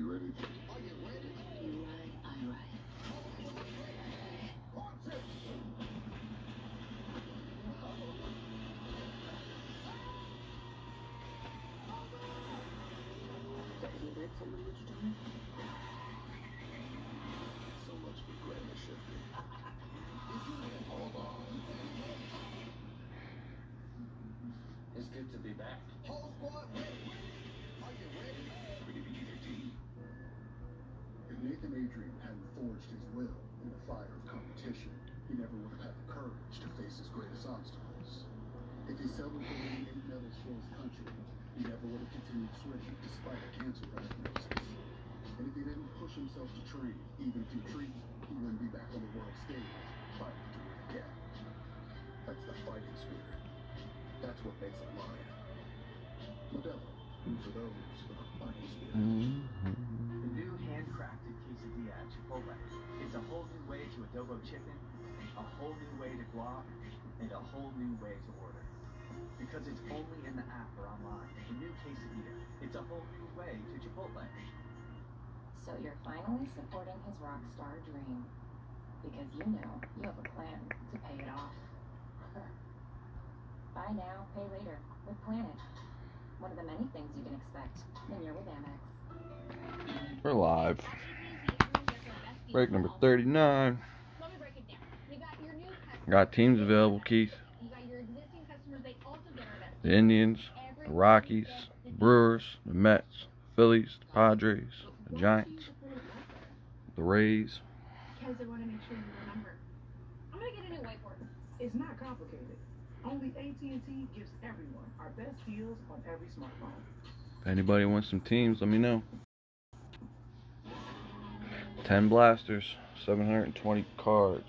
You ready? It's good to be back. Forged his will in the fire of competition, he never would have had the courage to face his greatest obstacles. If he settled for winning eight medals for his country, he never would have continued swimming despite a cancer diagnosis. And if he didn't push himself to train, even through treatment, he wouldn't be back on the world stage fighting to win again. That's the fighting spirit. That's what makes a lion. Modelo, for those with a fighting spirit. The new handcrafted quesadilla at Chipotle. It's a whole new way to adobo chicken, a whole new way to guac, and a whole new way to order. Because it's only in the app or online. The new quesadilla. It's a whole new way to Chipotle. So you're finally supporting his rock star dream. Because you know you have a plan to pay it off. Buy now, pay later with Planet. One of the many things you can expect when you're with Amex. We're live. Break number 39. Let me break it down. You got your new customers. Got teams available, Keith. You got your existing customers. They also get our best. The Indians, the Rockies, the the Brewers, the Mets, the Phillies, the Padres, the Giants, the Rays. Because I want to make sure you remember. I'm gonna get a new whiteboard. It's not complicated. Only AT&T gives everyone our best deals on every smartphone. If anybody wants some teams, let me know. 10 blasters, 720 cards.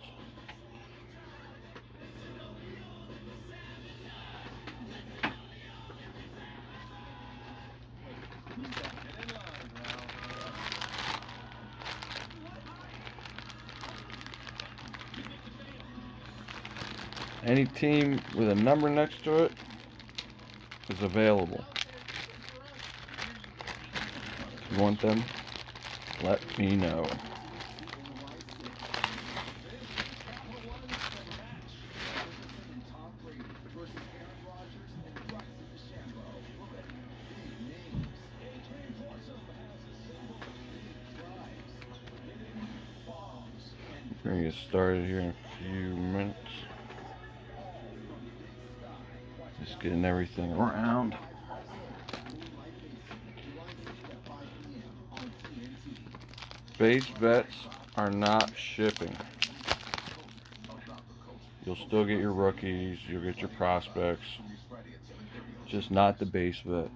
Any team with a number next to it is available. If you want them, let me know. Everything around. Base bets are not shipping. You'll still get your rookies, you'll get your prospects, just not the base bets.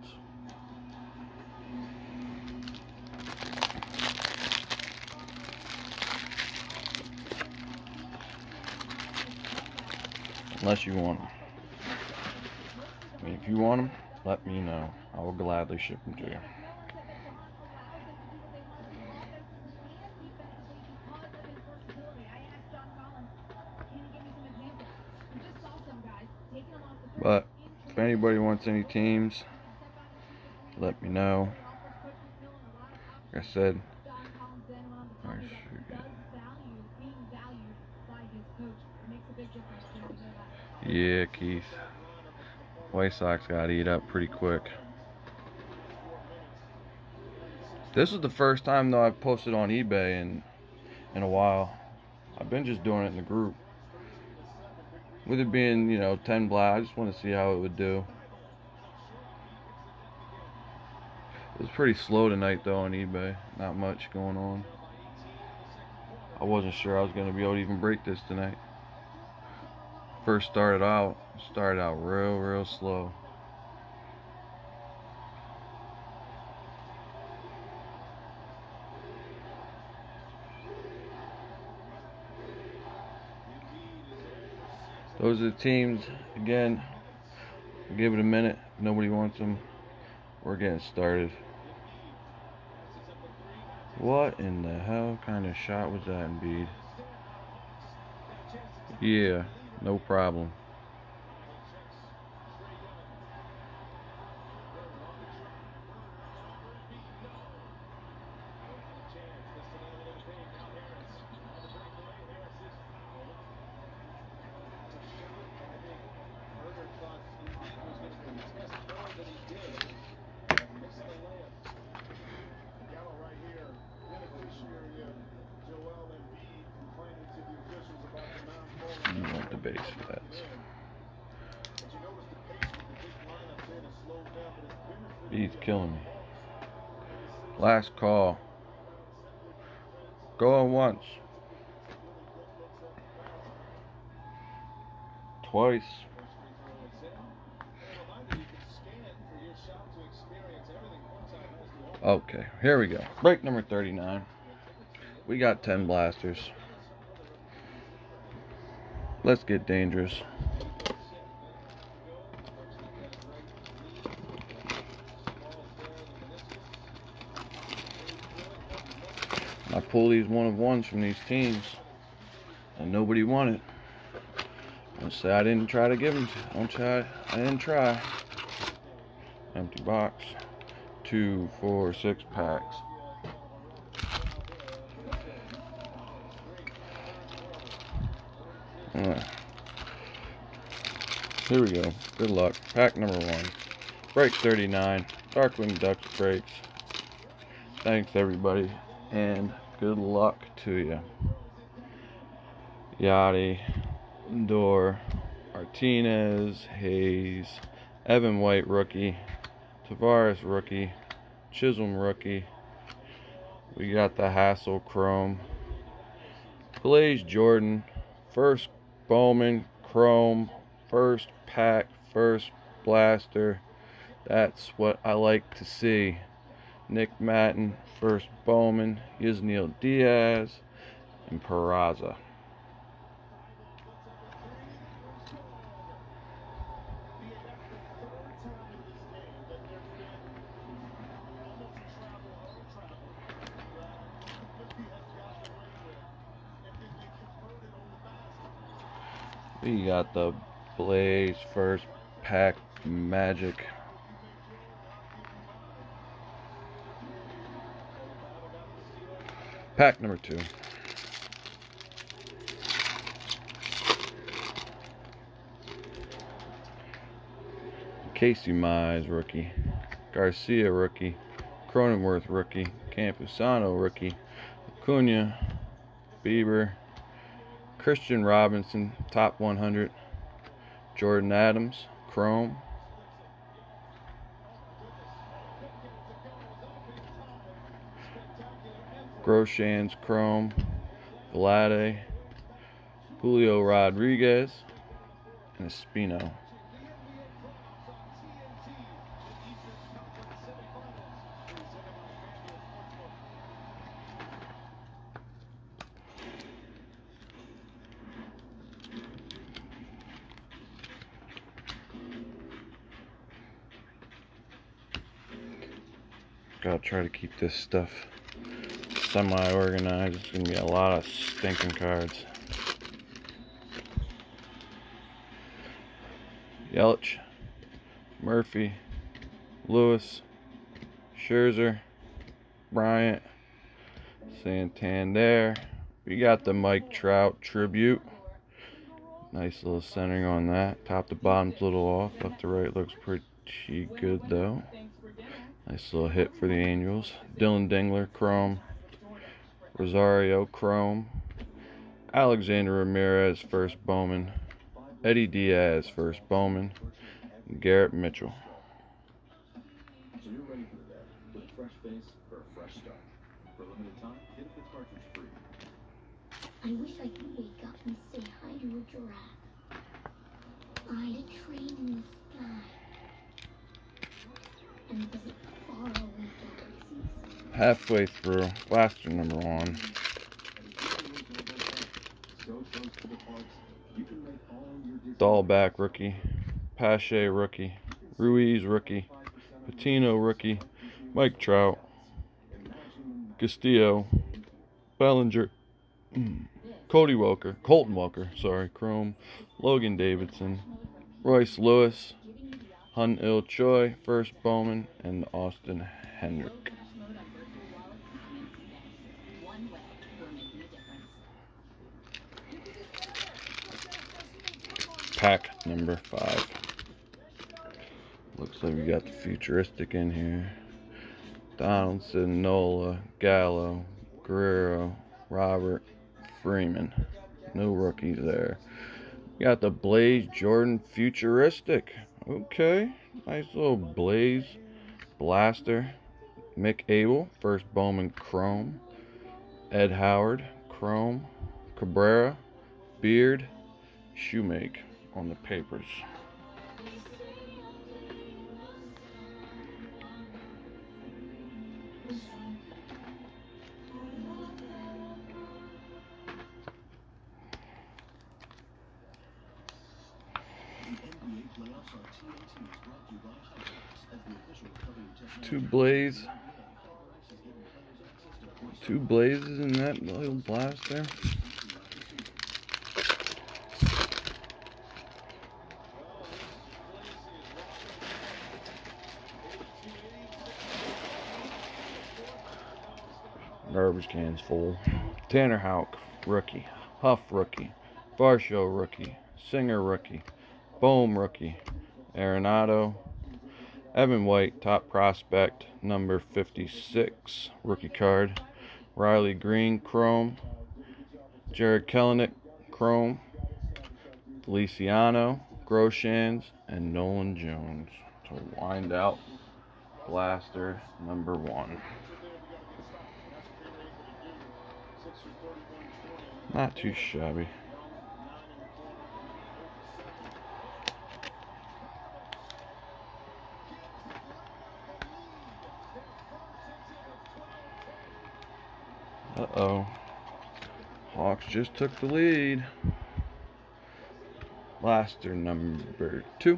Unless you want them. Mean, if you want them, let me know. I will gladly ship them to you. But if anybody wants any teams, let me know. Like I said, yeah, Keith. White Sox got eat up pretty quick. This is the first time though I've posted on eBay in in a while. I've been just doing it in the group. With it being, you know, 10 black, I just want to see how it would do. It was pretty slow tonight though on eBay. Not much going on. I wasn't sure I was going to be able to even break this tonight. First started out, started out real, real slow. Those are the teams. Again, give it a minute. Nobody wants them. We're getting started. What in the hell kind of shot was that, Embiid? Yeah, no problem. base for that. He's killing me. Last call. Going once. Twice. Okay, here we go. Break number 39. We got 10 blasters. Let's get dangerous. I pull these one of ones from these teams, and nobody won it. Don't say I didn't try to give them. Don't try. I didn't try. Empty box. Two, four, six packs. Alright. Here we go. Good luck. Pack number one. Break 39. Darkwing Ducks breaks. Thanks everybody. And good luck to you. Yachty, Door, Martinez, Hayes, Evan White rookie, Tavares rookie, Chisholm rookie. We got the Hassell Chrome, Blaze Jordan, first Bowman Chrome, first pack, first blaster. That's what I like to see. Nick Matten, first Bowman, Yusniel Diaz, and Peraza. We got the Blaze first pack magic. Pack number two. Casey Mize rookie. Garcia rookie. Cronenworth rookie. Campusano rookie. Acuna. Bieber. Kristian Robinson, top 100. Jordan Adams, Chrome. Groshans, Chrome. Vlade. Julio Rodriguez. And Espino. Gotta try to keep this stuff semi-organized. It's gonna be a lot of stinking cards. Yelich, Murphy, Lewis, Scherzer, Bryant, Santander. We got the Mike Trout tribute. Nice little centering on that. Top to bottom's a little off. Left to right looks pretty good though. Nice little hit for the Angels. Dillon Dingler, Chrome. Rosario, Chrome. Alexander Ramirez, first Bowman. Eddie Diaz, first Bowman. Garrett Mitchell. So you're ready for the day with a fresh face for a fresh start. For a limited time, get the cartridge free. I wish I could wake up and say hi to a giraffe. I Halfway through, blaster number one. Dalbec rookie. Pache rookie. Ruiz rookie. Patino rookie. Mike Trout. Castillo. Bellinger. mm, Cody Walker, Colton Walker, sorry. Chrome. Logan Davidson. Royce Lewis. Hun Il Choi. First Bowman. And Austin Hendrick. Pack number five. Looks like we got the futuristic in here. Donaldson, Nola, Gallo, Guerrero, Robert, Freeman. No rookies there. Got the Blaze Jordan Futuristic. Okay. Nice little Blaze Blaster. Mick Abel, first Bowman Chrome. Ed Howard, Chrome. Cabrera, Beard, Shoemake on the papers. Two blaze. Two blazes in that little blaster. Garbage cans full. Tanner Houck, rookie. Huff, rookie. Varsho, rookie. Singer, rookie. Bohm, rookie. Arenado. Evan White, top prospect, number 56, rookie card. Riley Greene, chrome. Jarred Kelenic, chrome. Feliciano, Groshans, and Nolan Jones to wind out blaster number one. Not too shabby. Uh-oh. Hawks just took the lead. Blaster number two.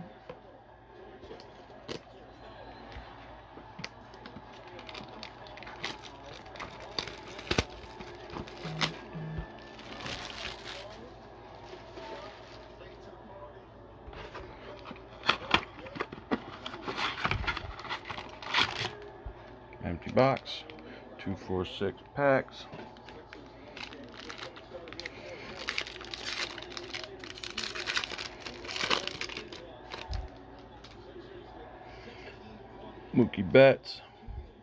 Six packs. Mookie Betts,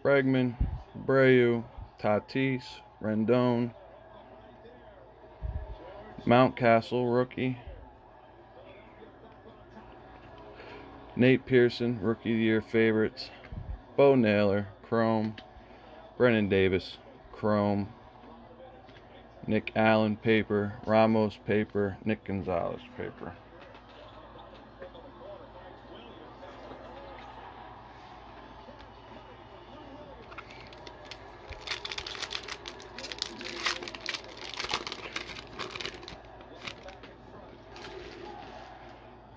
Bregman, Breu, Tatis, Rendon, Mountcastle, rookie. Nate Pearson, rookie of the year favorites. Bo Naylor, Chrome. Brennen Davis, Chrome. Nick Allen, paper. Ramos, paper. Nick Gonzalez, paper.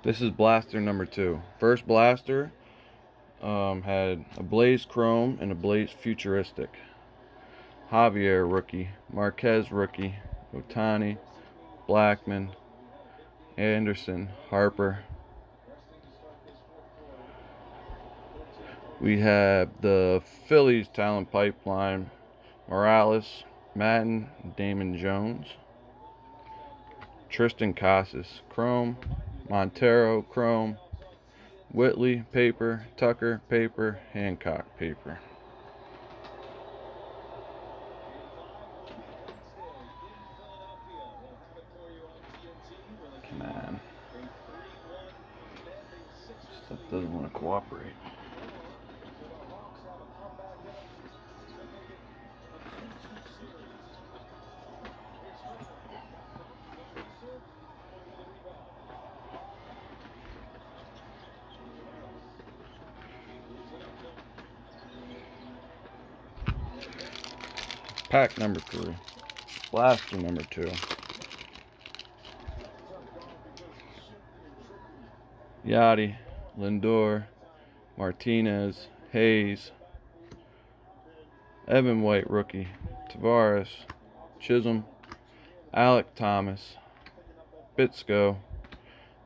This is blaster number two. First blaster um, had a Blaze Chrome and a Blaze Futuristic. Javier rookie, Marquez rookie, Ohtani, Blackmon, Anderson, Harper. We have the Phillies talent pipeline, Morales, Madden, Damon Jones, Triston Casas, Chrome, Montero, Chrome, Whitley, paper, Tucker, paper, Hancock, paper. Doesn't want to cooperate. Pack number three. Blaster number two. Yachty, Lindor, Martinez, Hayes, Evan White rookie, Tavares, Chisholm, Alec Thomas, Bitsko.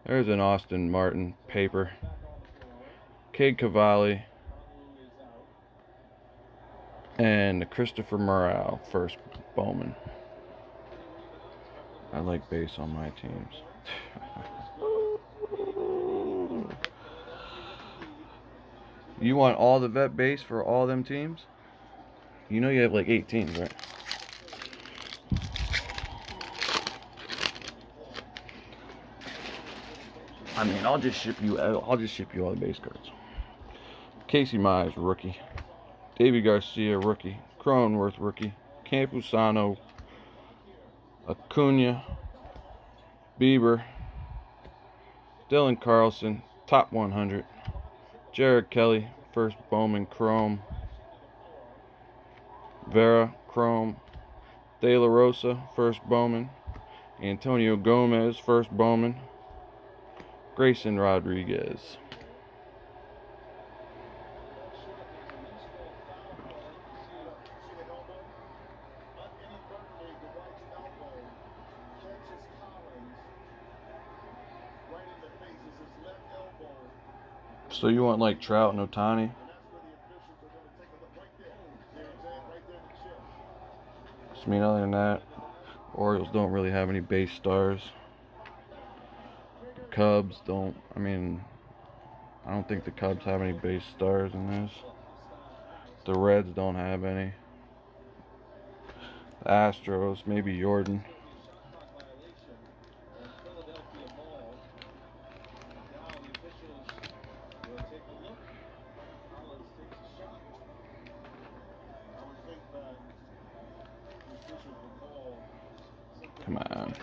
There's an Austin Martin paper. Cade Cavalli, and Christopher Morale, first Bowman. I like base on my teams. you want all the vet base for all them teams? You know you have like eight teams, right? I mean, I'll just ship you. I'll just ship you all the base cards. Casey Mize, rookie. Deivi Garcia, rookie. Cronenworth, rookie. Campusano, Acuna, Bieber, Dylan Carlson, top 100. Jared Kelley, first Bowman Chrome. Vera Chrome. De La Rosa, first Bowman. Antonio Gomez, first Bowman. Grayson Rodriguez. So you want like Trout and Ohtani? I mean, other than that, Orioles don't really have any base stars. Cubs don't. I mean, I don't think the Cubs have any base stars in this. The Reds don't have any. The Astros, maybe Jordan. Come on.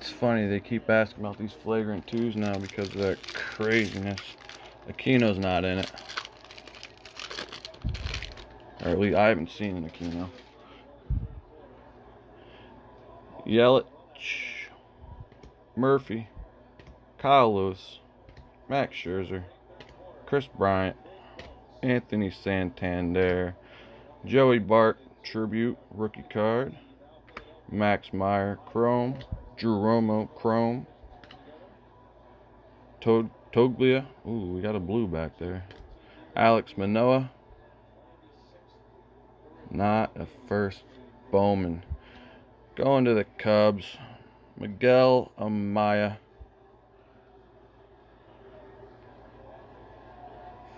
It's funny, they keep asking about these flagrant twos now because of that craziness. Aquino's not in it. Or at least I haven't seen an Aquino. Yelich, Murphy, Kyle Lewis, Max Scherzer, Kris Bryant, Anthony Santander, Joey Bart, Tribute, rookie card, Max Meyer, Chrome, Drew Romo, Chrome, Tog Toglia, ooh, we got a blue back there, Alek Manoah, not a first Bowman. Going to the Cubs. Miguel Amaya.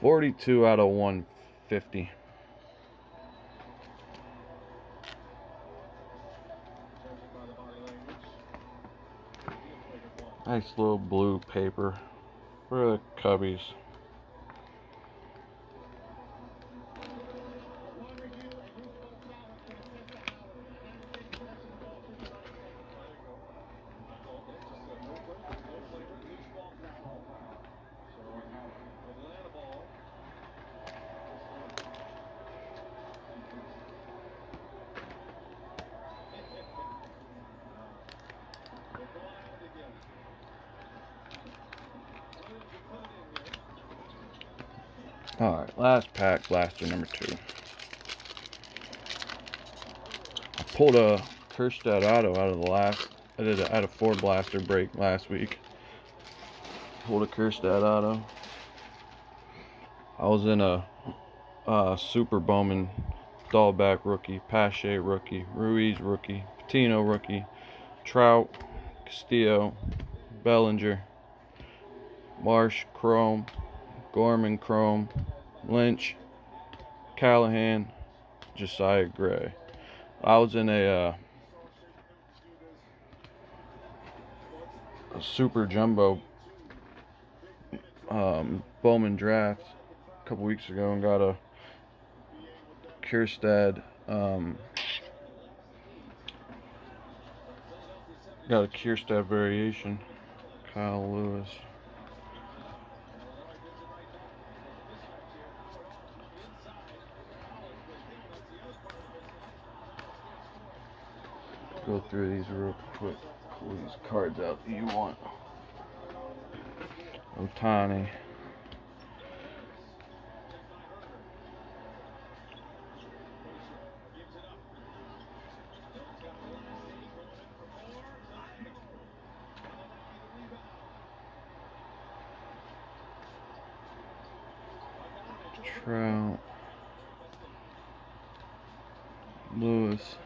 42 out of 150. Nice little blue paper for the Cubbies. Alright, last pack, blaster number two. I pulled a Kjerstad Auto out of the last, I did a, had a four blaster break last week. Pulled a Kjerstad Auto. I was in a, a Super Bowman Dalbec rookie, Pache rookie, Ruiz rookie, Patino rookie, Trout, Castillo, Bellinger, Marsh, Chrome, Gorman Chrome, Lynch, Callahan, Josiah Gray. I was in a, uh, a super jumbo um, Bowman draft a couple weeks ago and got a Kjerstad um, got a Kjerstad variation Kyle Lewis go through these real quick. Pull these cards out that you want. Ohtani. Trout. Lewis.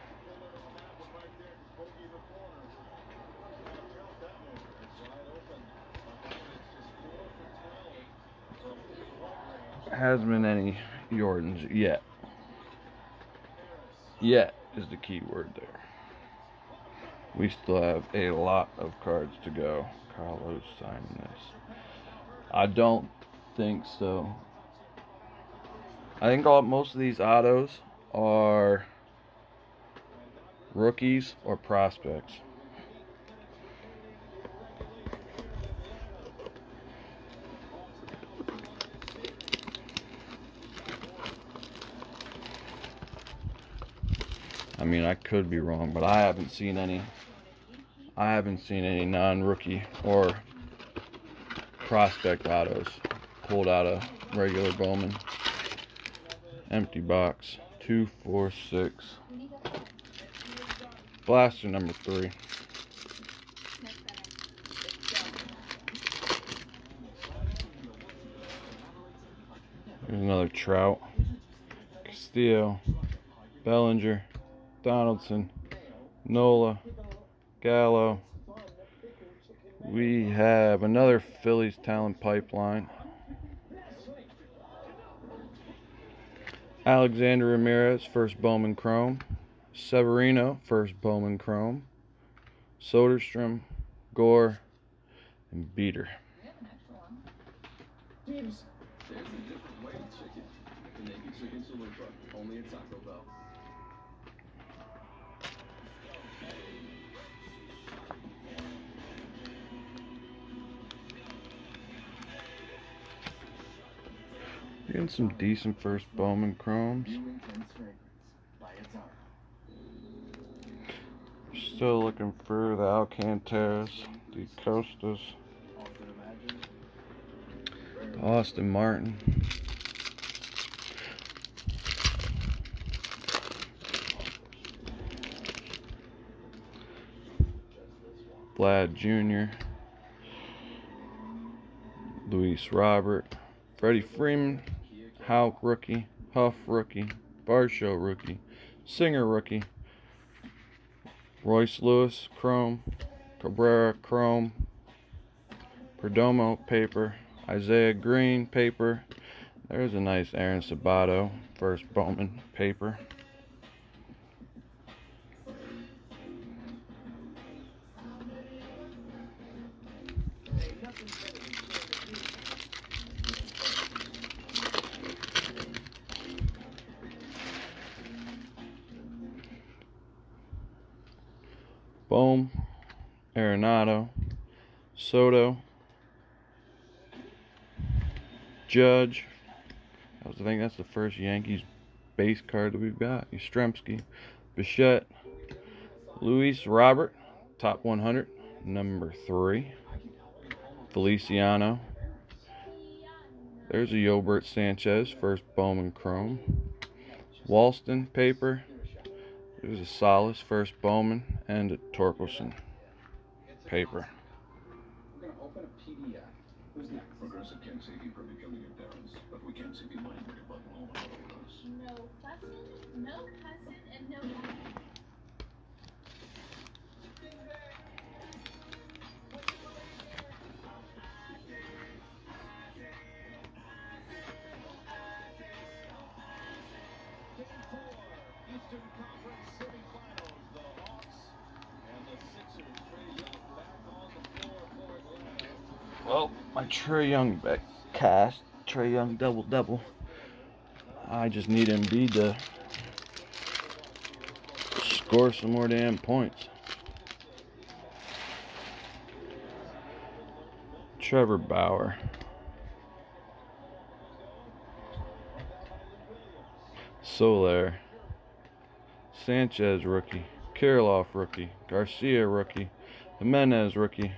hasn't been any Yet. Yet is the key word there. We still have a lot of cards to go. Carlos signing this. I don't think so. I think all most of these autos are rookies or prospects. I could be wrong, but I haven't seen any. I haven't seen any non-rookie or prospect autos pulled out of regular Bowman. Empty box. Two, four, six. Blaster number three. Here's another Trout. Castillo. Bellinger. Donaldson. Nola. Gallo. We have another Phillies talent pipeline. Alexander Ramirez, first Bowman Chrome. Severino, first Bowman Chrome. Soderstrom, Gore, and Beater. There's a different way to chicken. The chicken only at Taco Getting some decent first Bowman Chromes. Still looking for the Alcantaras, the Costas. Austin Martin. Vlad Jr., Luis Robert, Freddie Freeman, Houck rookie, Huff rookie, Varsho rookie, Singer rookie, Royce Lewis Chrome, Cabrera Chrome, Perdomo paper, Isaiah Green paper. There's a nice Aaron Sabato first Bowman paper. Soto, Judge. I think that's the first Yankees base card that we've got. Yastrzemski, Bichette, Luis Robert, top 100, number three. Feliciano. There's a Yobert Sanchez, first Bowman Chrome. Walston paper. There's a Solace, first Bowman, and a Torkelson paper. But we can save you money with your button home overdose. No fussing, no cussing, and no Eastern Conference semifinals, the Hawks and the Sixers trade young back on the floor for Atlanta. Well, my Trae Young back cast, Trae Young double double. I just need Embiid to score some more damn points. Trevor Bauer. Soler. Sanchez rookie. Kirilloff rookie. Garcia rookie. Jimenez rookie.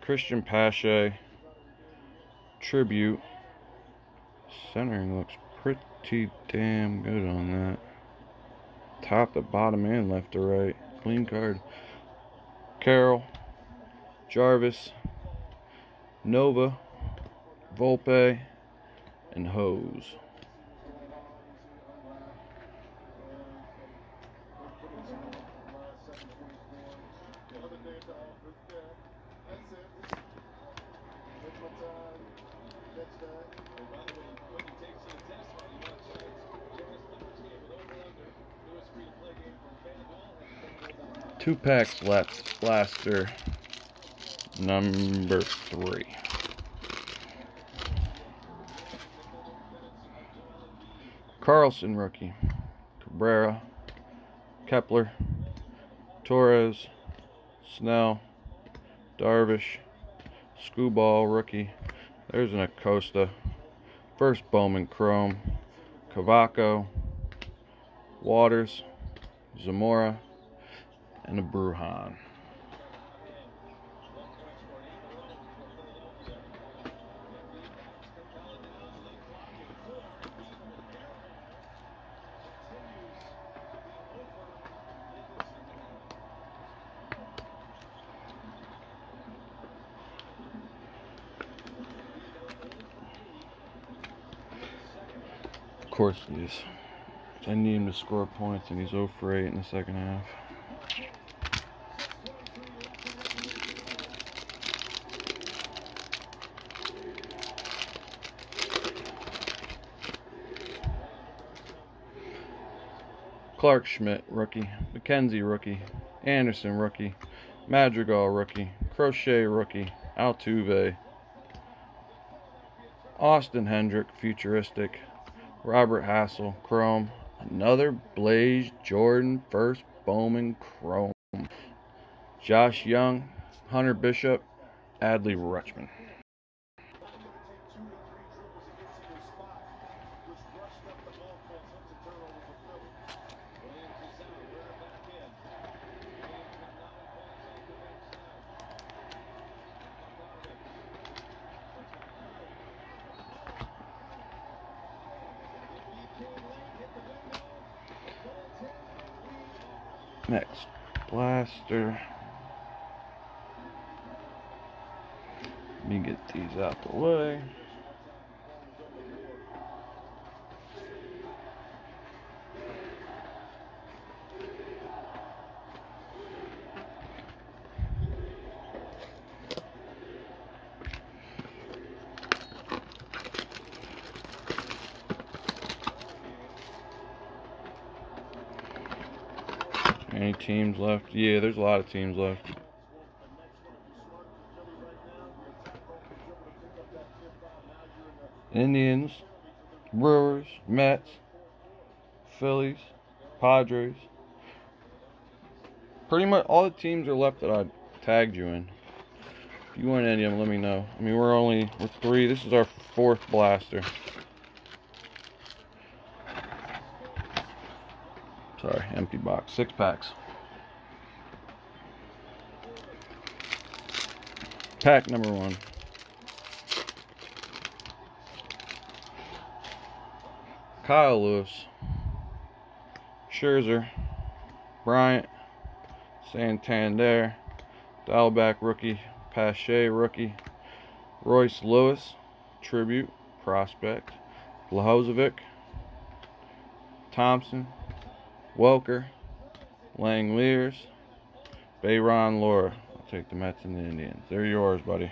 Christian Pache. Tribute. Centering looks pretty damn good on that. Top to bottom and left to right. Clean card. Carroll. Jarvis. Nova. Volpe. And Hose. Two packs left. Blaster number three. Carlson rookie. Cabrera. Kepler. Torres. Snell. Darvish. Skubal rookie. There's an Acosta. First Bowman Chrome. Cavaco. Waters. Zamora. And a Bruhan. Of course he is. I need him to score points, and he's 0 for 8 in the second half. Clarke Schmidt, rookie. McKenzie, rookie. Anderson, rookie. Madrigal, rookie. Crochet, rookie. Altuve. Austin Hendrick, futuristic. Robert Hassell, Chrome. Another Blaze Jordan, first Bowman, Chrome. Josh Young, Hunter Bishop, Adley Rutschman. Next, blaster. Let me get these out the way. Any teams left? Yeah, there's a lot of teams left. Indians, Brewers, Mets, Phillies, Padres. Pretty much all the teams are left that I tagged you in. If you want any of them, let me know. I mean, we're only we're three. This is our fourth blaster. Sorry, empty box. Six packs. Pack number one. Kyle Lewis. Scherzer. Bryant. Santander. Dalbec rookie. Pache rookie. Royce Lewis. Tribute. Prospect. Blahozovic. Thompson. Welker, Langeliers, Bayron Lora. Take the Mets and the Indians. They're yours, buddy.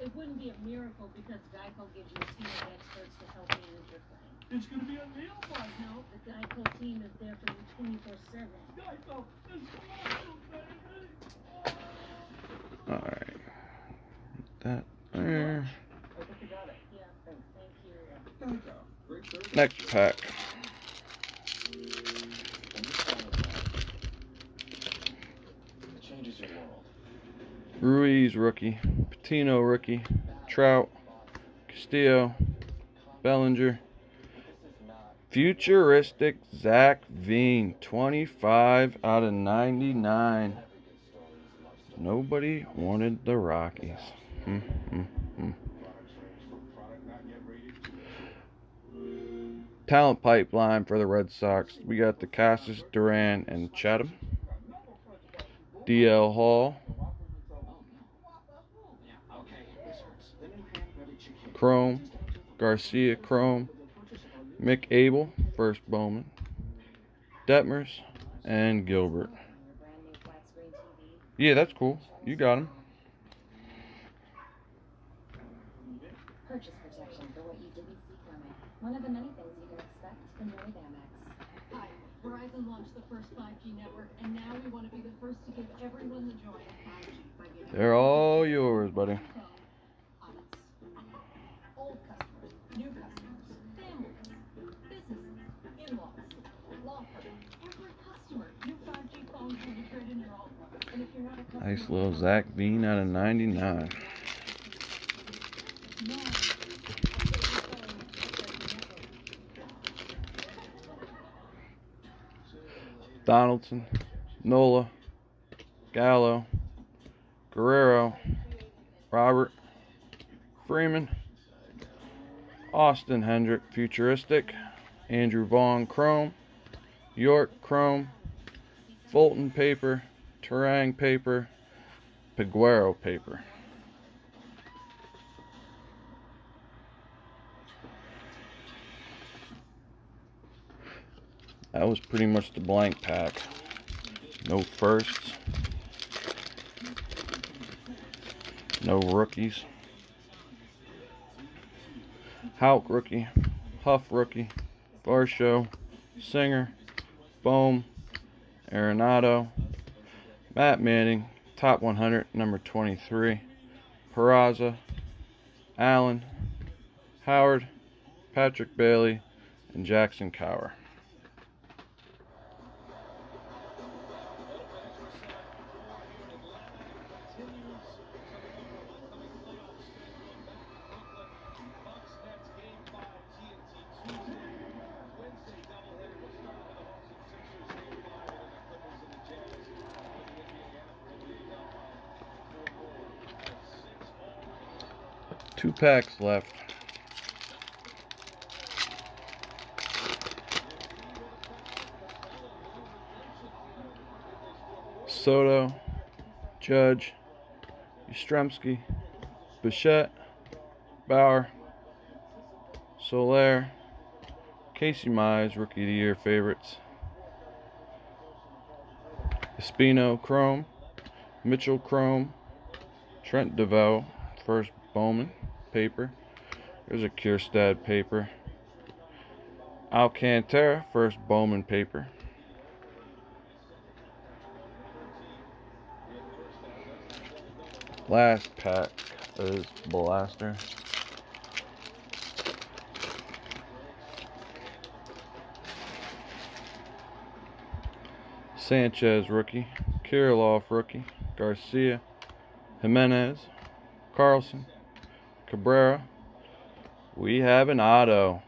It wouldn't be a miracle because Geico gives you a team of experts to help manage your claim. It's gonna be a nail bite now. The Geico team is there for you twenty-four seven. Geico is awesome, baby. Alright. That there. I think you got it. Yeah, thank you. Great service. Next pack. It changes your world. Ruiz rookie. Patino rookie. Trout. Castillo. Bellinger. Futuristic Zach Veen. 25 out of 99. Nobody wanted the Rockies. Hmm, hmm, hmm. Talent pipeline for the Red Sox. We got the Casas, Duran, and Chatham. DL Hall. Chrome. Garcia Chrome. Mick Abel, first Bowman. Detmers, and Gilbert. Yeah, that's cool. You got him. Purchase protection for what you didn't see coming. One of the many things you can expect from Lloyd Amex. Hi, Verizon launched the first 5G network, and now we want to be the first to give everyone the joy of 5G by They're all yours, buddy. Nice little Zach Veen out of 99. Donaldson, Nola, Gallo, Guerrero, Robert, Freeman, Austin Hendrick, Futuristic, Andrew Vaughn, Chrome, York, Chrome, Fulton Paper, Terang Paper, Peguero Paper. That was pretty much the blank pack. No firsts. No rookies. Houck rookie. Huff rookie. Varsho. Singer. Bohm. Arenado. Matt Manning. Top 100. Number 23. Peraza. Allen. Howard. Patrick Bailey. And Jackson Kowar. Two packs left. Soto, Judge, Yastrzemski, Bichette, Bauer, Soler, Casey Mize, Rookie of the Year favorites, Espino, Chrome, Mitchell, Chrome, Trent DeVoe, first Bowman paper. There's a Kjerstad paper. Alcantara, first Bowman paper. Last pack is Blaster. Sanchez rookie, Kirilloff rookie, Garcia, Jimenez, Carlson, Cabrera. We have an auto.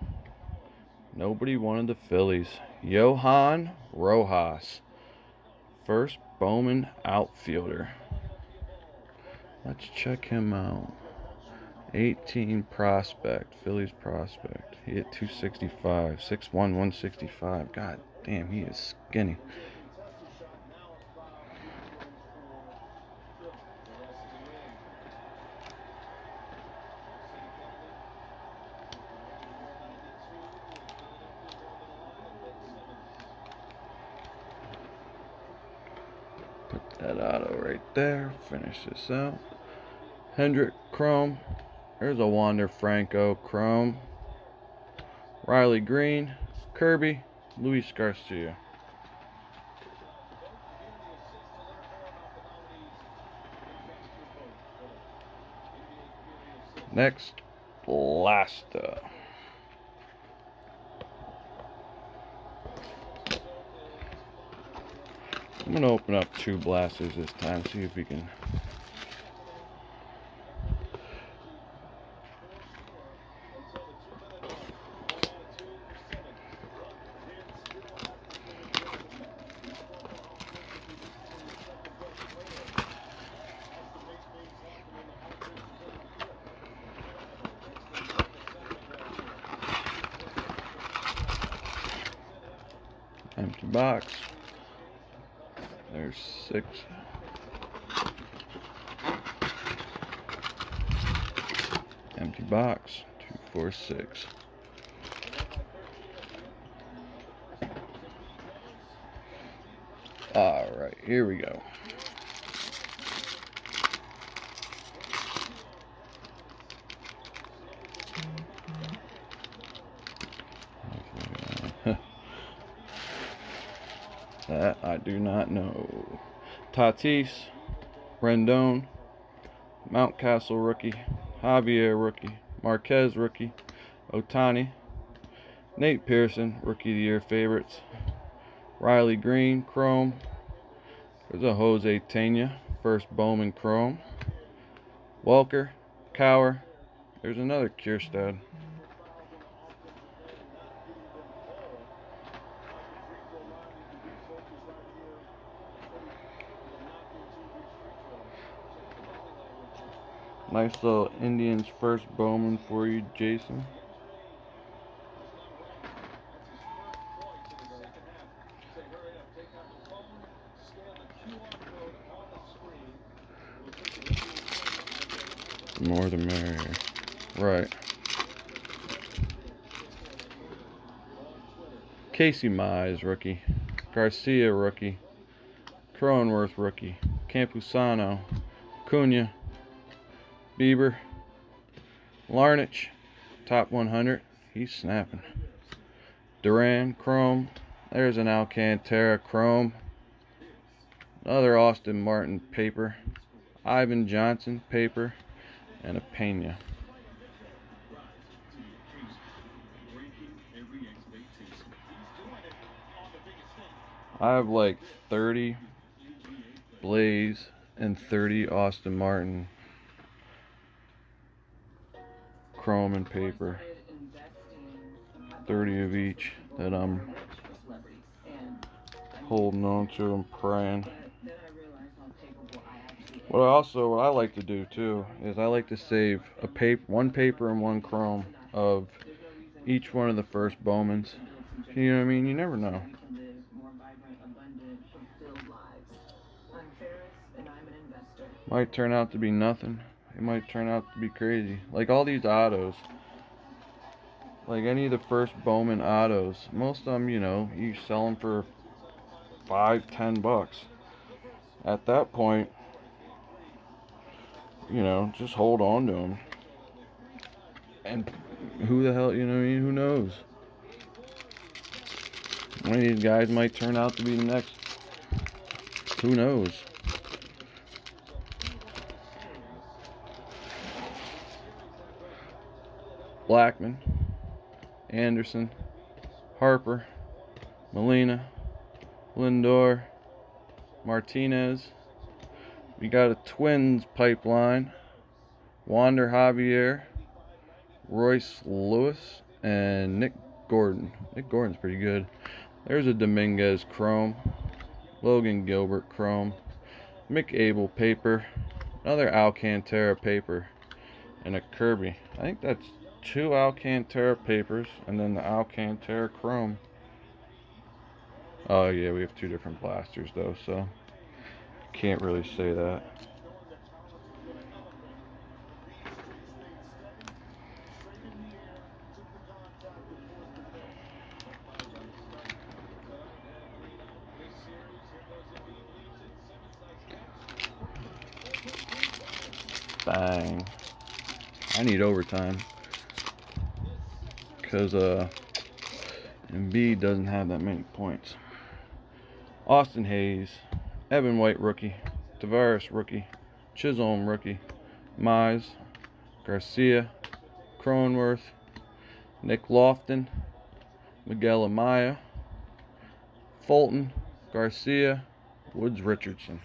Nobody wanted the Phillies. Johan Rojas. First Bowman outfielder. Let's check him out. 18 prospect. Phillies prospect. He hit 265. 6'1, 165. God damn, he is skinny. Put that auto right there. Finish this out. Hendrick Chrome. There's a Wander Franco Chrome. Riley Greene. Kirby. Luis Garcia. Next, Blasta. I'm gonna open up two blasters this time, see if we can. Empty box. There's six. Empty box. Two, four, six. Alright, here we go. Do not know. Tatis, Rendon, Mountcastle rookie, Javier rookie, Marquez rookie, Ohtani, Nate Pearson, rookie of the year favorites, Riley Greene, Chrome. There's a Jose Tena, first Bowman Chrome. Walker, Kowar. There's another Kjerstad. Nice little Indians first Bowman for you, Jason. More the merrier. Right. Casey Mize, rookie. Garcia, rookie. Cronenworth, rookie. Campusano. Cunha. Bieber. Larnach. Top 100. He's snapping. Duran, Chrome. There's an Alcantara, Chrome. Another Austin Martin, paper. Ivan Johnson, paper and a Pena. I have like 30 Blaze and 30 Austin Martin chrome and paper. 30 of each that I'm holding on to and praying. What I also what I like to do too is I like to save a paper, one paper and one chrome of each one of the first Bowmans. You know what I mean? You never know. Might turn out to be nothing. It might turn out to be crazy. Like all these autos. Like any of the first Bowman autos. Most of them, you know, you sell them for five, ten bucks. At that point, you know, just hold on to them. And who the hell, you know, I mean, who knows? One of these guys might turn out to be the next. Who knows? Blackmon, Anderson, Harper, Molina, Lindor, Martinez. We got a Twins pipeline. Wander Javier, Royce Lewis, and Nick Gordon. Nick Gordon's pretty good. There's a Dominguez Chrome. Logan Gilbert Chrome. Mick Abel paper. Another Alcantara paper. And a Kirby. I think that's two Alcantara papers and then the Alcantara Chrome. Oh yeah, we have two different blasters though, so can't really say that. Bang. I need overtime. Because uh, Embiid doesn't have that many points. Austin Hays, Evan White rookie, Taveras rookie, Chisholm rookie, Mize, Garcia, Cronworth, Nick Loftin, Miguel Amaya, Fulton, Garcia, Woods Richardson.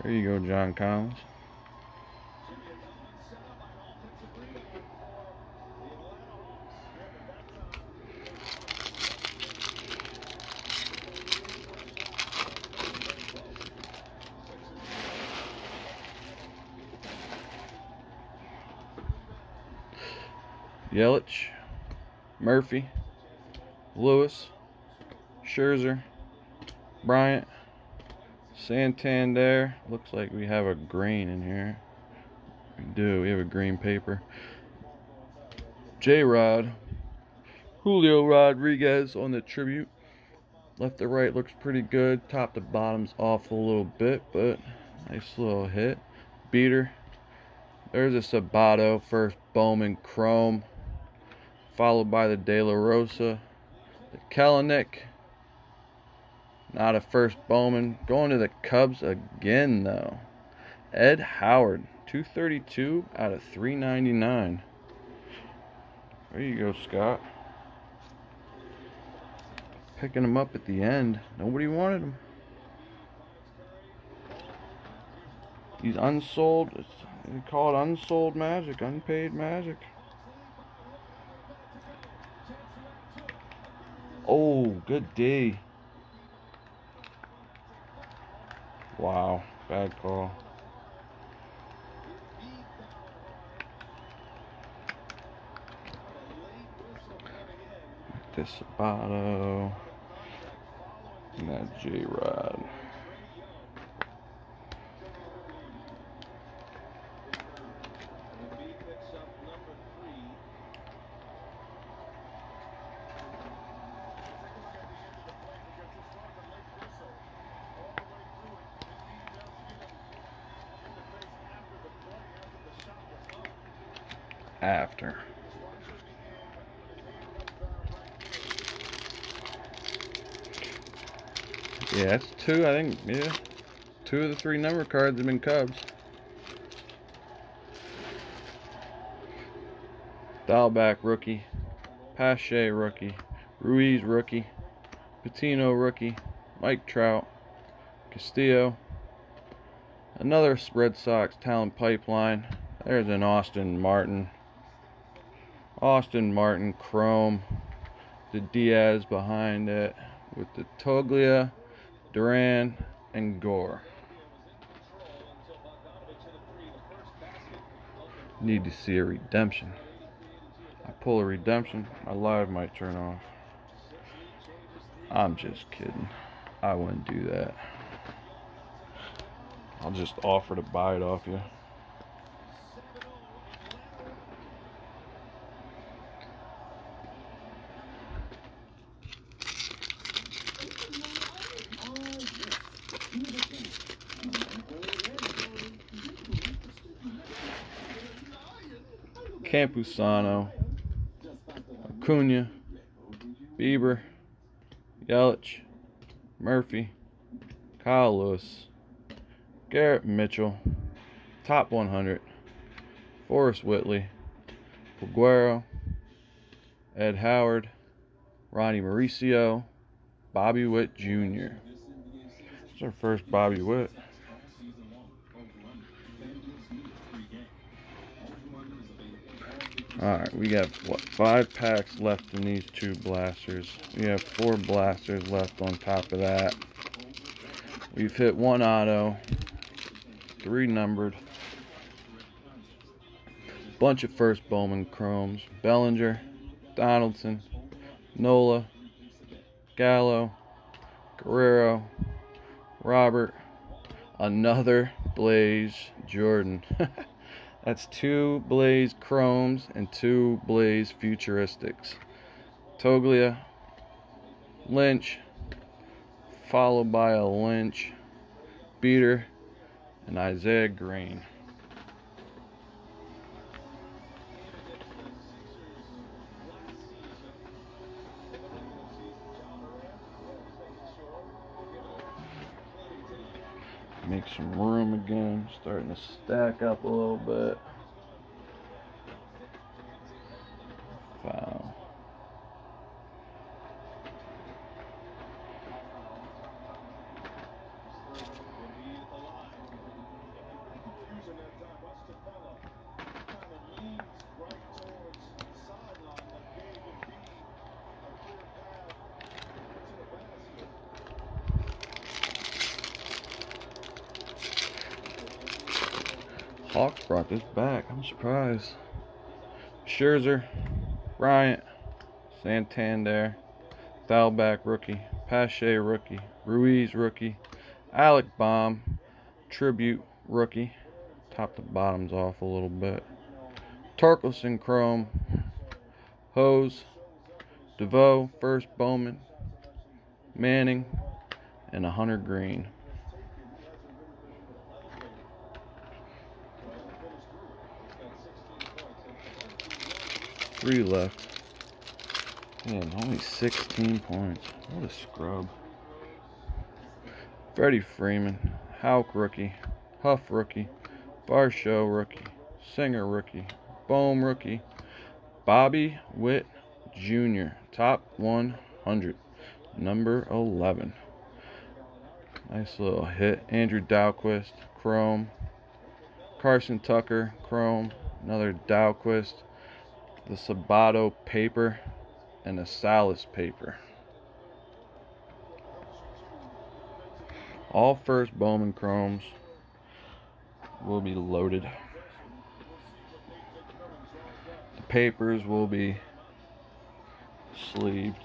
There you go, John Collins. Yelich, Murphy, Lewis, Scherzer, Bryant, Santander. Looks like we have a green in here. We do. We have a green paper. J Rod, Julio Rodriguez on the tribute. Left to right looks pretty good. Top to bottom's off a little bit, but nice little hit. Beater. There's a Sabato, first Bowman Chrome. Followed by the De La Rosa. The Kelenic. Not a first Bowman. Going to the Cubs again, though. Ed Howard. 232 out of 399. There you go, Scott. Picking him up at the end. Nobody wanted him. He's unsold. They call it unsold magic, unpaid magic. Oh, good D. Wow, bad call. This Sabato. And that J After. Yeah, that's two, I think, yeah. Two of the three number cards have been Cubs. Dalbec rookie. Pache rookie. Ruiz rookie. Patino rookie. Mike Trout. Castillo. Another Red Sox talent pipeline. There's an Austin Martin. Austin Martin Chrome. The Diaz behind it with the Toglia Duran, and Gore. Need to see a redemption. I pull a redemption, my live might turn off. I'm just kidding. I wouldn't do that. I'll just offer to buy it off you. Campusano, Acuna, Bieber, Yelich, Murphy, Kyle Lewis, Garrett Mitchell, Top 100, Forrest Whitley, Peguero, Ed Howard, Ronnie Mauricio, Bobby Witt Jr. It's our first Bobby Witt. Alright, we got what five packs left in these two blasters. We have four blasters left on top of that. We've hit one auto, three numbered, bunch of first Bowman chromes, Bellinger, Donaldson, Nola, Gallo, Guerrero, Robert, another Blaze Jordan. That's two Blaze Chromes and two Blaze Futuristics. Toglia, Lynch, followed by a Lynch, Beater, and Isaiah Green. Make some room again, starting to stack up a little bit. Wow. Hawks brought this I'm. Scherzer, Bryant, Santander, Dalbec rookie, Pache rookie, Ruiz rookie, Alec Bohm, Tribute rookie. Top to bottom's off a little bit. Torkelson Chrome, Hose, DeVoe, first Bowman, Manning, and a Hunter Green. Three left. Man, only 16 points. What a scrub. Freddie Freeman, Houck rookie, Huff rookie, Varsho rookie, Singer rookie, Bohm rookie, Bobby Witt Jr., top 100, number 11. Nice little hit. Andrew Dalquist, Chrome. Carson Tucker, Chrome. Another Dalquist. The Sabato paper and the Salas paper. All first Bowman Chromes will be loaded. The papers will be sleeved.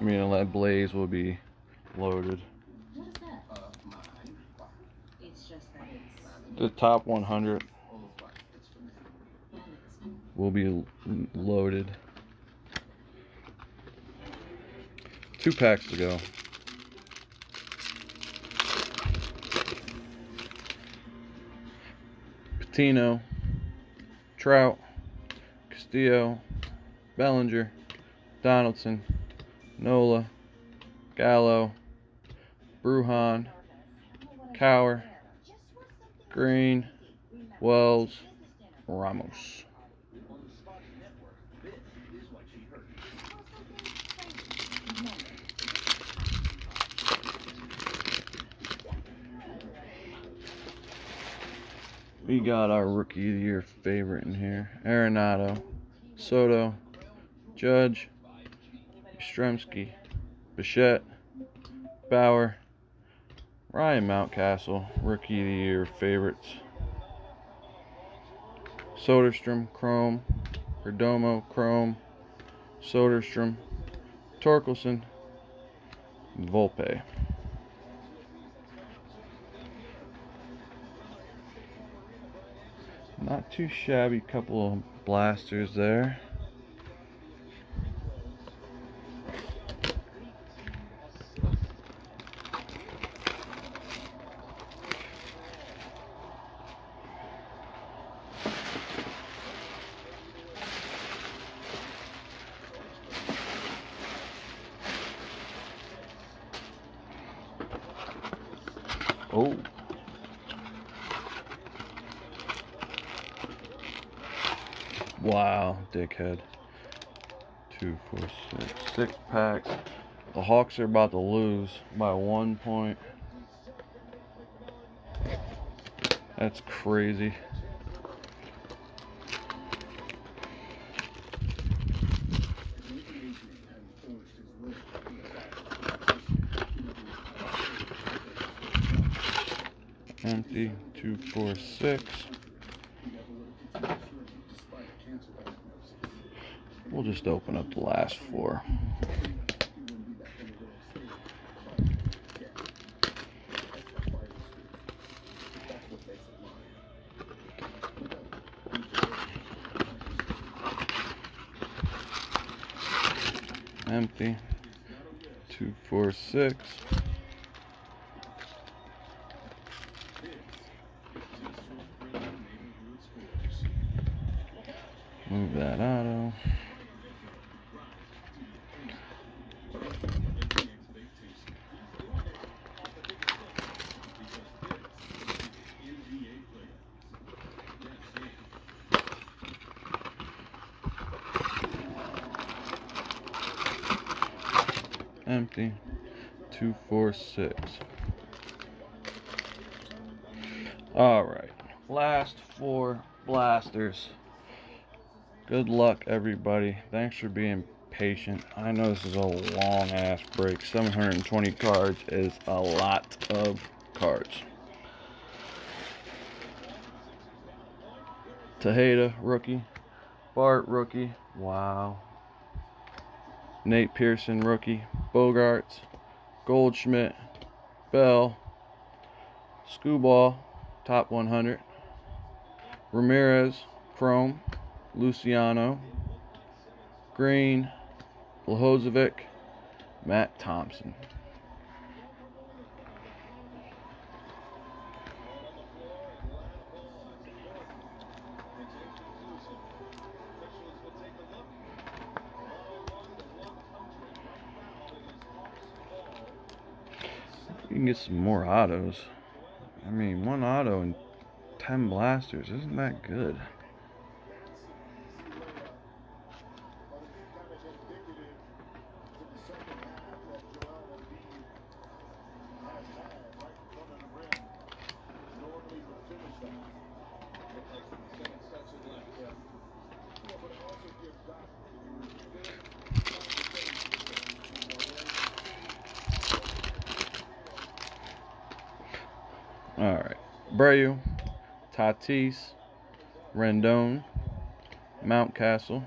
I mean, that blaze will be loaded. What is that? Uh, it's just that it's The top 100 will be loaded. Two packs to go. Patino, Trout, Castillo, Bellinger, Donaldson, Nola, Gallo, Brujan, Kowar, Green, Wells, Ramos. We got our rookie of the year favorite in here. Arenado, Soto, Judge, Yastrzemski, Bichette, Bauer, Ryan Mountcastle, rookie of the year favorites. Soderstrom, Chrome, Perdomo, Chrome, Soderstrom, Torkelson, Volpe. Not too shabby couple of blasters there. Oh. Wow, dickhead. Two, four, six. Six packs. The Hawks are about to lose by one point. That's crazy. Empty. Two, four, six. Just open up the last four. Empty. Two, four, six. Move that auto. Empty. Six. Alright. Last four blasters. Good luck, everybody. Thanks for being patient. I know this is a long ass break. 720 cards is a lot of cards. Tejeda, rookie. Bart, rookie. Wow. Nate Pearson, rookie. Bogaerts. Goldschmidt. Bell. Screwball, top 100. Ramirez, Chrome. Luciano. Green, Blahosevic, Matt Thompson. You can get some more autos. I mean, one auto and 10 blasters. Isn't that good? Alright. Breu, Tatis, Rendon, Mountcastle,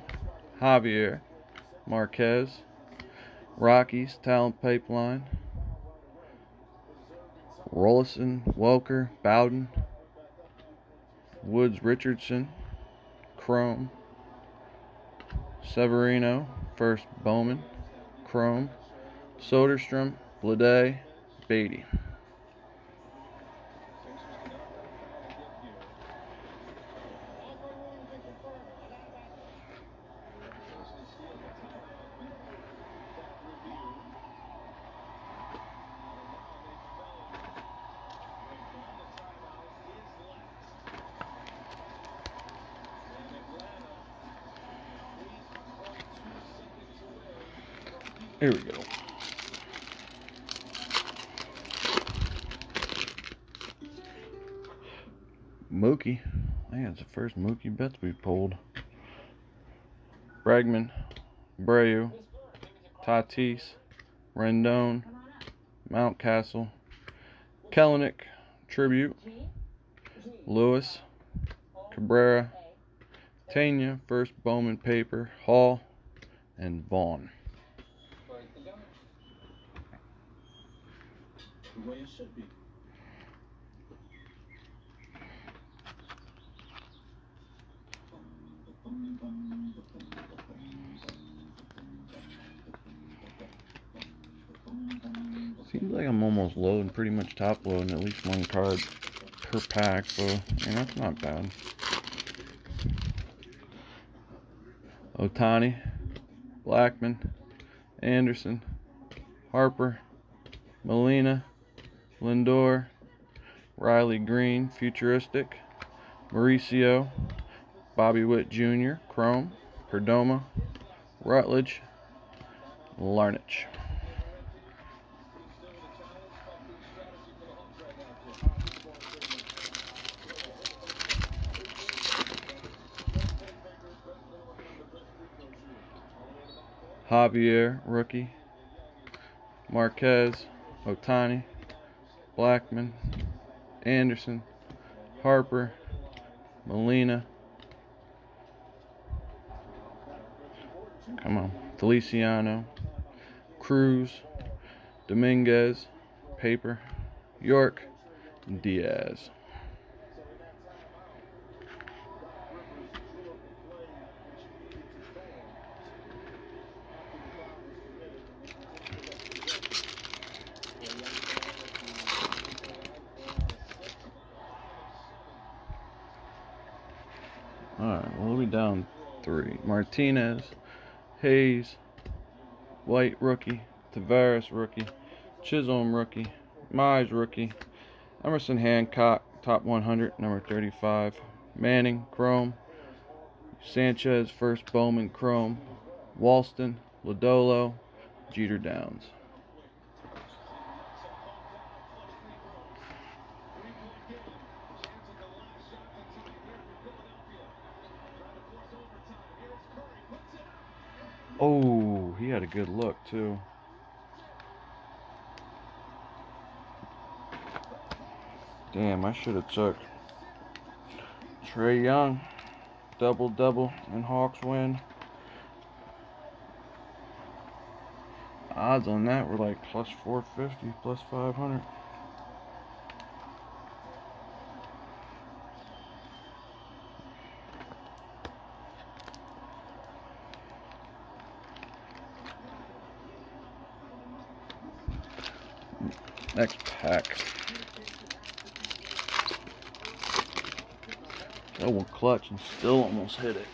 Javier, Marquez, Rockies, Talent Pipeline, Rolison, Welker, Bowden, Woods, Richardson, Chrome, Severino, First Bowman, Chrome, Soderstrom, Blade, Beatty. Here we go. Mookie. Think it's the first Mookie Betts we pulled. Bregman, Breu, Tatis, Rendon, Mountcastle, Kelenic, Tribute, Lewis, Cabrera, Tanya, First Bowman Paper, Hall, and Vaughn. It should be. Seems like I'm almost loading, pretty much top loading at least one card per pack, so that's not bad. Ohtani, Blackmon, Anderson, Harper, Molina, Lindor, Riley Greene, Futuristic, Mauricio, Bobby Witt Jr., Chrome, Perdomo, Rutledge, Larnach. Javier, rookie. Marquez, Ohtani, Blackmon, Anderson, Harper, Molina. Come on. Feliciano, Cruz, Dominguez, Paper, York, and Diaz. Alright, well, we down three. Martinez, Hayes, White rookie, Taveras rookie, Chisholm rookie, Mize rookie, Emerson Hancock, top 100, number 35, Manning, Chrome, Sanchez, first Bowman, Chrome, Walston, Lodolo, Jeter Downs. Oh, he had a good look too. Damn, I should have took Trae Young, double double, and Hawks win. Odds on that were like plus 450, plus 500. Next pack. That one clutch and still almost hit it.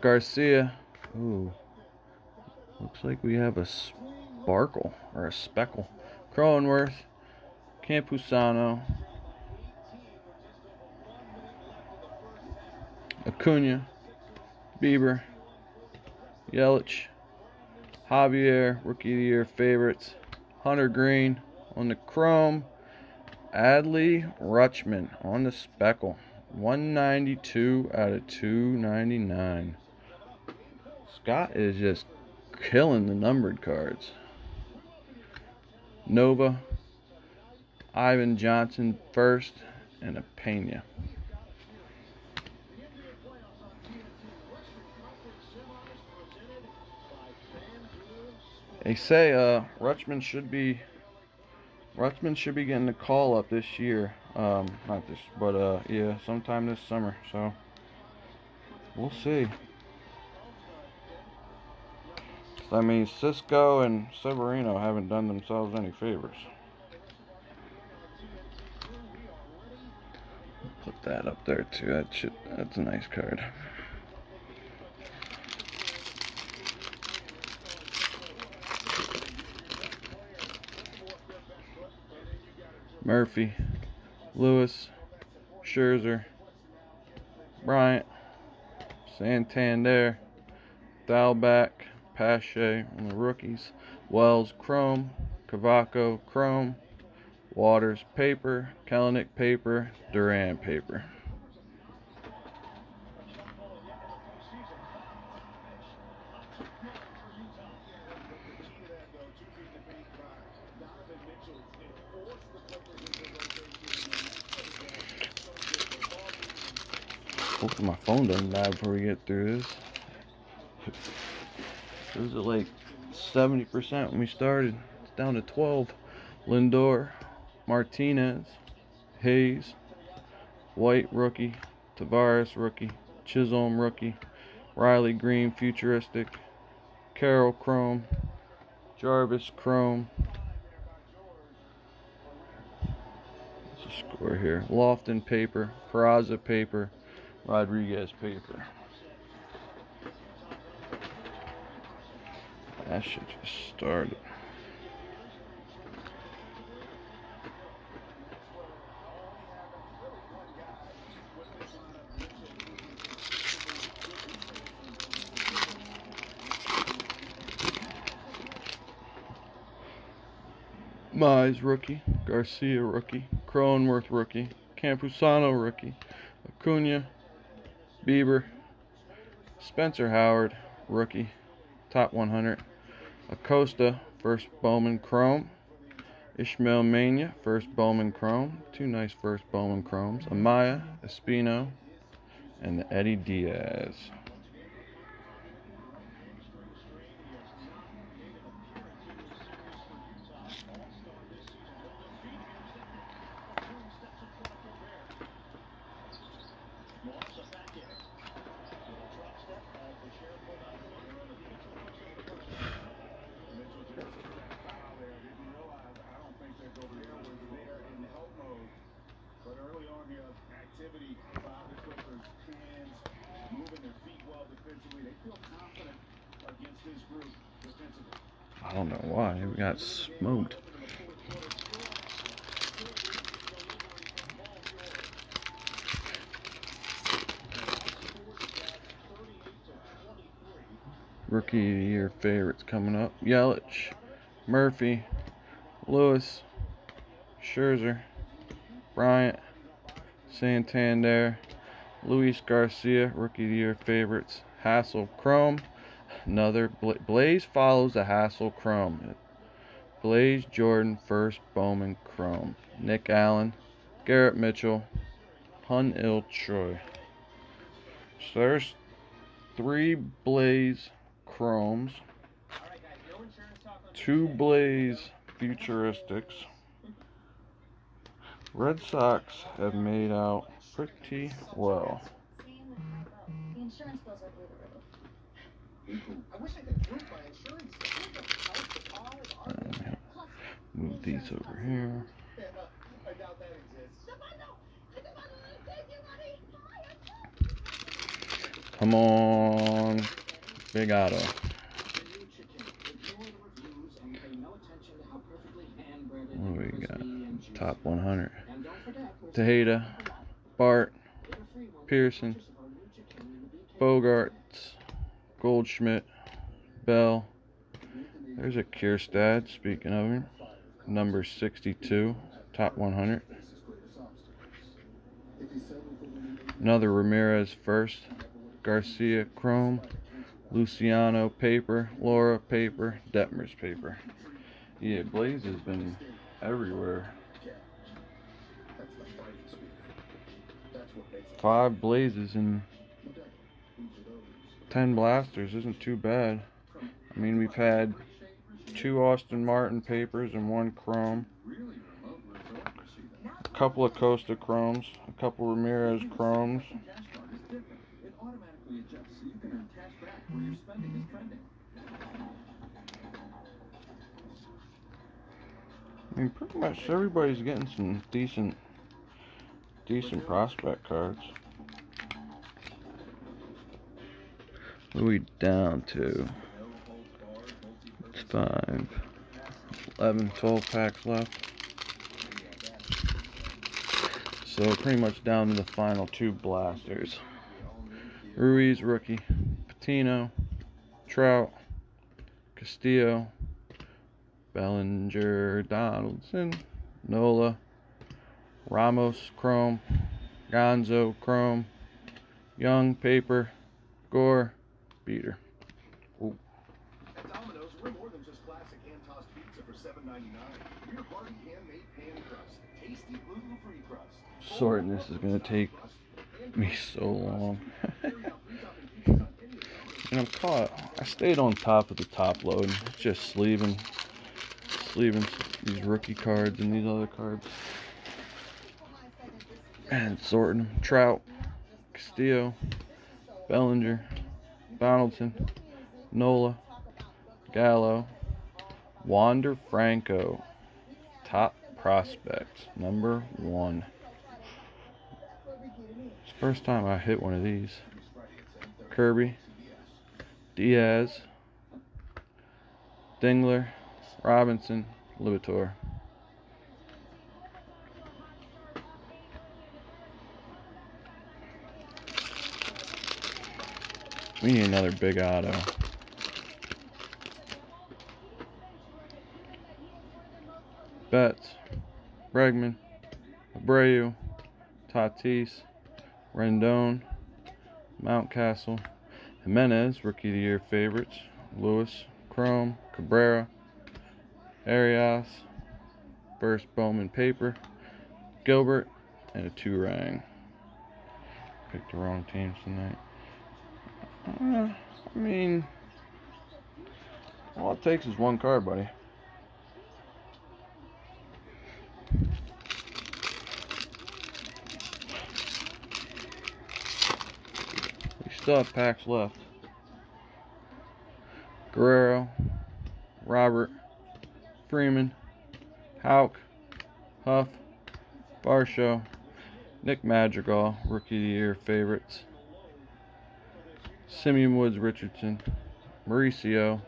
Garcia. Ooh. Looks like we have a sparkle or a speckle. Cronenworth. Campusano. Acuna. Bieber. Yelich. Javier, Rookie of the Year favorites. Hunter Green on the Chrome. Adley Rutschman on the Speckle. 192 out of 299. Scott is just killing the numbered cards. Nova, Ivan Johnson first, and a Pena. They say uh, Rutschman should be Rutschman should be getting a call up this year. Um, not this, but uh, yeah, sometime this summer. So we'll see. I mean, Sisco and Severino haven't done themselves any favors. Put that up there too. That should, that's a nice card. Murphy, Lewis, Scherzer, Bryant, Santander, Dalbec, Pache on the rookies, Wells, Chrome, Cavaco, Chrome, Waters, Paper, Kelenic, Paper, Duran, Paper. Hopefully my phone doesn't die before we get through this. It was at like 70% when we started. It's down to 12. Lindor, Martinez, Hayes, White rookie, Taveras rookie, Chisholm rookie, Riley Greene futuristic, Carroll Chrome, Jarvis Chrome. What's the score here? Loftin paper, Peraza paper, Rodriguez paper. That should just start. Mize rookie, Garcia rookie, Cronenworth rookie, Campusano rookie, Acuna, Bieber, Spencer Howard rookie, top 100, Acosta first Bowman Chrome, Ismael Mena first Bowman Chrome, two nice first Bowman Chromes, Amaya, Espino, and the Eddie Diaz. I don't know why. We got smoked. Rookie of the Year favorites coming up. Yelich, Murphy, Lewis, Scherzer, Bryant, Santander, Luis Garcia, Rookie of the Year favorites. Hassell, Chrome, Another Bla- Blaze follows the Hassell Chrome. Blaze Jordan first Bowman Chrome. Nick Allen, Garrett Mitchell, Hyun-il Choi. So there's three Blaze Chromes, two Blaze Futuristics. Red Sox have made out pretty well. The insurance bills are through the roof. I wish I could prove my insurance. Move these over here. Come on. Big auto. What we got? Top 100. Tejeda, Bart, Pearson, Bogaerts, Goldschmidt, Bell. There's a Kjerstad, speaking of him. Number 62, top 100. Another Ramirez first. Garcia Chrome. Luciano paper. Lora paper. Detmers paper. Yeah, Blaze has been everywhere. Five blazes and ten blasters isn't too bad. I mean, we've had two Austin Martin papers and one chrome. A couple of Costa chromes, a couple Ramirez chromes. I mean, pretty much everybody's getting some decent, decent prospect cards. What are we down to? Five, 11, 12 packs left. So pretty much down to the final two blasters. Ruiz rookie, Patino, Trout, Castillo, Bellinger, Donaldson, Nola, Ramos, Chrome, Gonzo, Chrome, Young, Paper, Gore, Beater. Sorting this is gonna take me so long. and I'm caught. I stayed on top of the top load, just sleeving, sleeving these rookie cards and these other cards, and sorting them. Trout, Castillo, Bellinger, Donaldson, Nola, Gallo, Wander Franco, top prospect, number one. First time I hit one of these. Kirby, Diaz, Dingler, Robinson, Libator. We need another big auto. Betts, Bregman, Abreu, Tatis, Rendon, Mountcastle, Jimenez, Rookie of the Year favorites, Lewis, Chrome, Cabrera, Arias, Burst Bowman Paper, Gilbert, and a Turang. Picked the wrong teams tonight. Uh, I mean, all it takes is one card, buddy. Have packs left. Guerrero, Robert, Freeman, Houck, Huff, Varsho, Nick Madrigal, Rookie of the Year favorites. Simeon Woods Richardson, Mauricio,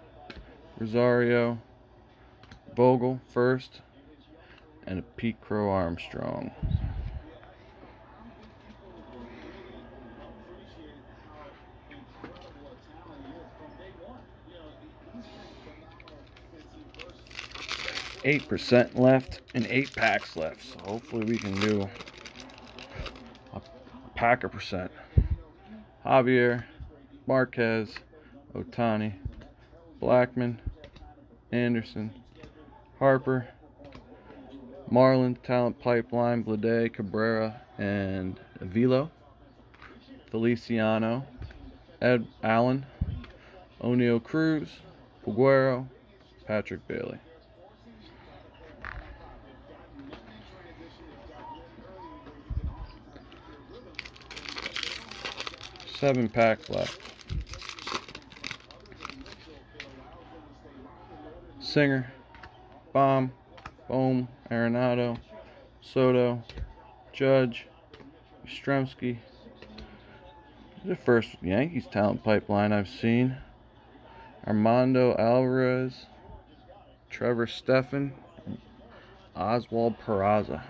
Rosario, Vogel first, and a Pete Crow Armstrong. Eight percent left and eight packs left, so hopefully we can do a pack a percent. Javier, Marquez, Ohtani, Blackmon, Anderson, Harper, Marlin, Talent Pipeline, Blade, Cabrera, and Vilo, Feliciano, Ed Allen, Oneil Cruz, Peguero, Patrick Bailey. Seven packs left. Singer, Bomb, Bohm, Arenado, Soto, Judge, Yastrzemski. The first Yankees talent pipeline I've seen. Armando Alvarez, Trevor Stephan, Oswald Peraza.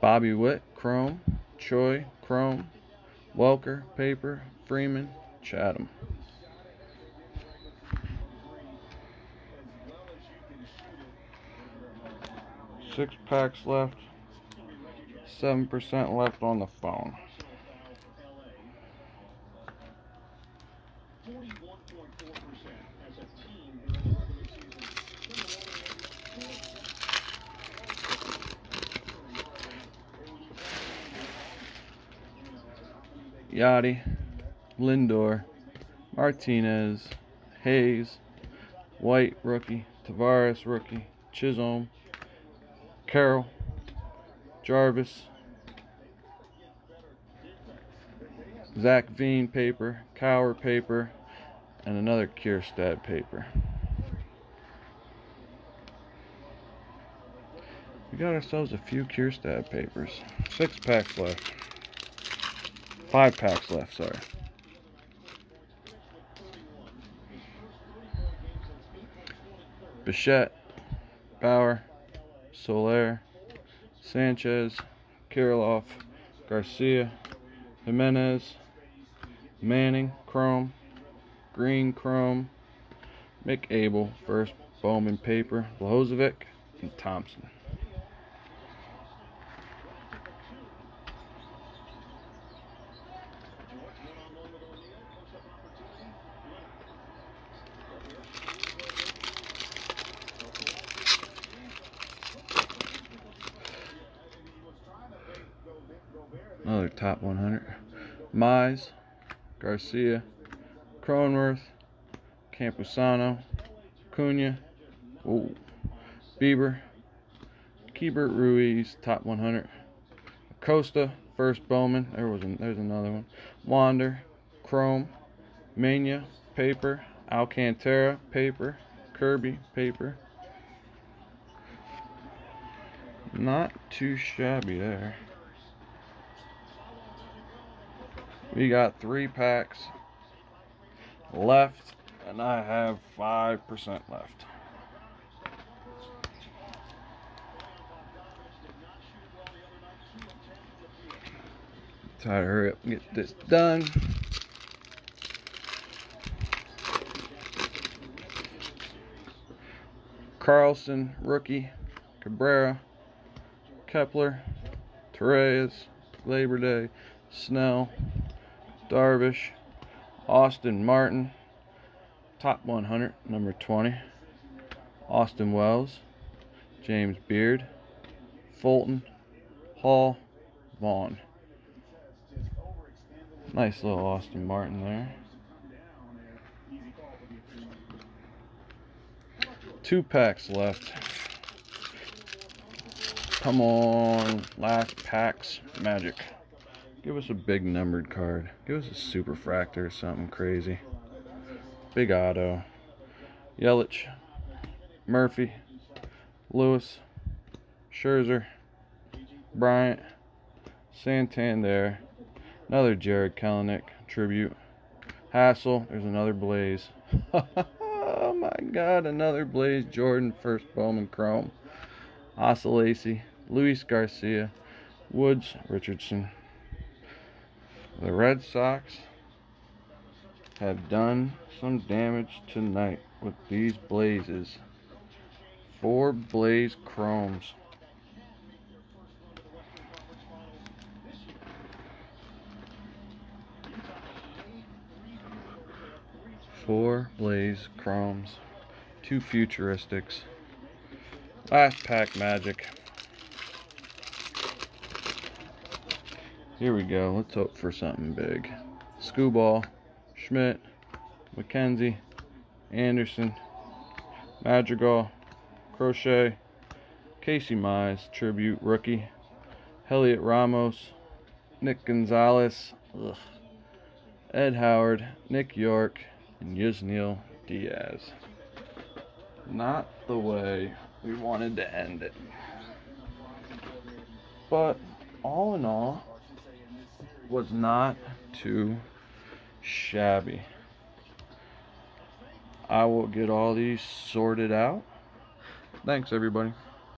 Bobby Witt, Chrome, Choi, Chrome, Welker, Paper, Freeman, Chatham. Six packs left. 7% left on the phone. Yachty, Lindor, Martinez, Hayes, White rookie, Taveras rookie, Chisholm, Carroll, Jarvis, Zach Veen paper, Kowar paper, and another Kjerstad paper. We got ourselves a few Kjerstad papers. Six packs left. Five packs left, sorry. Bichette, Bauer, Soler, Sanchez, Kirilloff, Garcia, Jimenez, Manning, Chrome, Greene, Chrome, McAble, first Bowman paper, Blahosevic, and Thompson. Another top 100. Mize, Garcia, Cronenworth, Campusano, Cunha, Bieber, Keibert Ruiz, top 100. Acosta, first Bowman. There was an, there's another one. Wander, Chrome, Mania, paper. Alcantara, paper. Kirby, paper. Not too shabby there. We got three packs left, and I have 5% left. Try to hurry up and get this done. Carlson, rookie, Cabrera, Kepler, Torres, Labor Day, Snell, Darvish, Austin Martin, top 100, number 20, Austin Wells, James Beard, Fulton, Hall, Vaughn. Nice little Austin Martin there. Two packs left. Come on, last packs, magic. Give us a big numbered card. Give us a super fractor or something crazy. Big auto. Yelich. Murphy. Lewis. Scherzer. Bryant. Santander. Another Jarred Kelenic tribute. Hassell. There's another Blaze. oh my god, another Blaze Jordan first Bowman Chrome. Oscillacy. Luis Garcia. Woods. Richardson. The Red Sox have done some damage tonight with these blazes. Four blaze chromes. Four blaze chromes. Two futuristics. Last pack magic. Here we go. Let's hope for something big. Skubal, Schmidt, McKenzie, Anderson, Madrigal, Crochet, Casey Mize, Tribute Rookie, Heliot Ramos, Nick Gonzalez, ugh, Ed Howard, Nick York, and Yusniel Diaz. not the way we wanted to end it. But all in all, was not too shabby. I will get all these sorted out. Thanks, everybody.